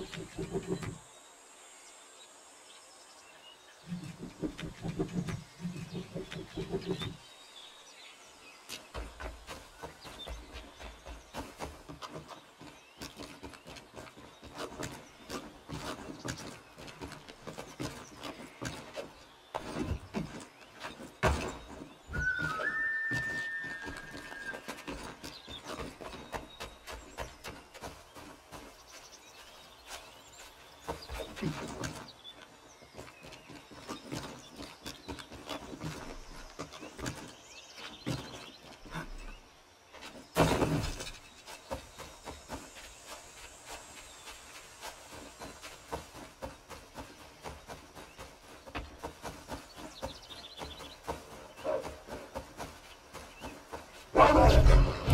Merci. people. Come on.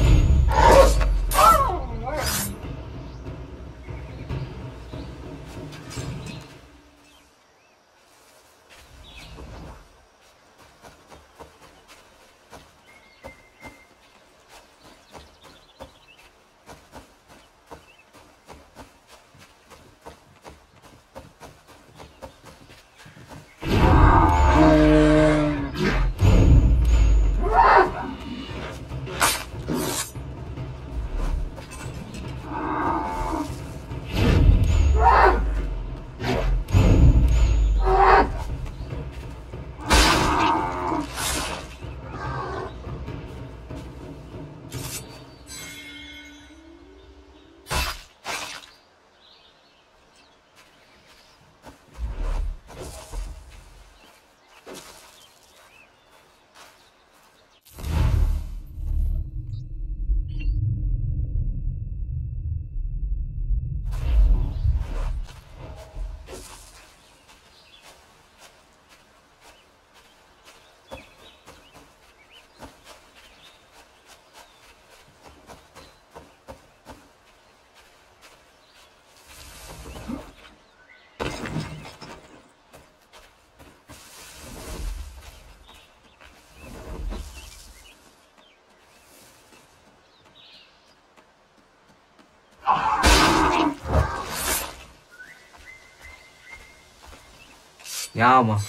你要吗？